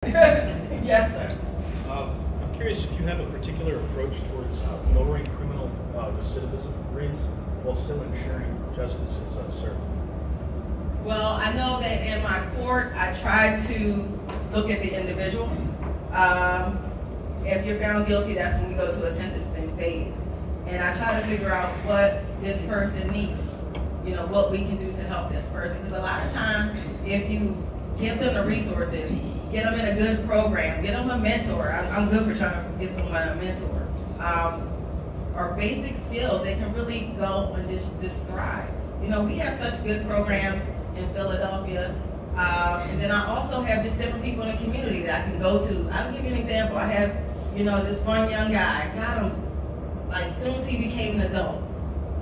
yes, sir. Uh, I'm curious if you have a particular approach towards uh, lowering criminal uh, recidivism rates while still ensuring justice is uh, served. Well, I know that in my court, I try to look at the individual. Um, if you're found guilty, that's when we go to a sentencing phase. And I try to figure out what this person needs. You know, what we can do to help this person. Because a lot of times, if you give them the resources, get them in a good program, get them a mentor. I'm, I'm good for trying to get someone a mentor. Um, or basic skills, they can really go and just, just thrive. You know, we have such good programs in Philadelphia. Um, and then I also have just different people in the community that I can go to. I'll give you an example. I have, you know, this one young guy. Got him like soon as he became an adult,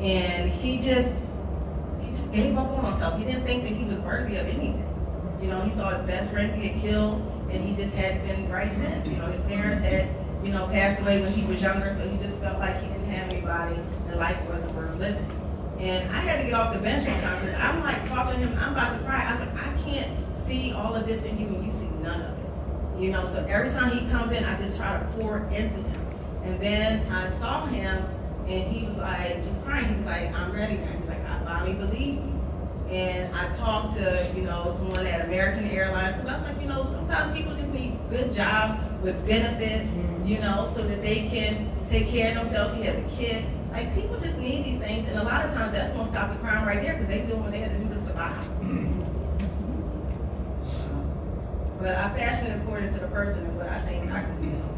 and he just he just gave up on himself. He didn't think that he was worthy of anything. You know, he saw his best friend get killed, and he just hadn't been right since. You know, his parents had, you know, passed away when he was younger, so he just felt like he didn't have anybody, and life wasn't worth living. And I had to get off the bench one time because I'm like talking to him, I'm about to cry. I was like, I can't see all of this in you and you see none of it. You know, so every time he comes in, I just try to pour into him. And then I saw him and he was like, just crying. He was like, I'm ready now. He's like, I finally believe you. And I talked to, you know, someone at American Airlines, because I was like, you know, sometimes people just need good jobs with benefits, mm-hmm. you know, so that they can take care of themselves. He has a kid. Like, people just need these things, and a lot of times that's gonna stop the crime right there, because they do what they had to do to survive. Mm-hmm. But I fashion it according to the person and what I think I can do.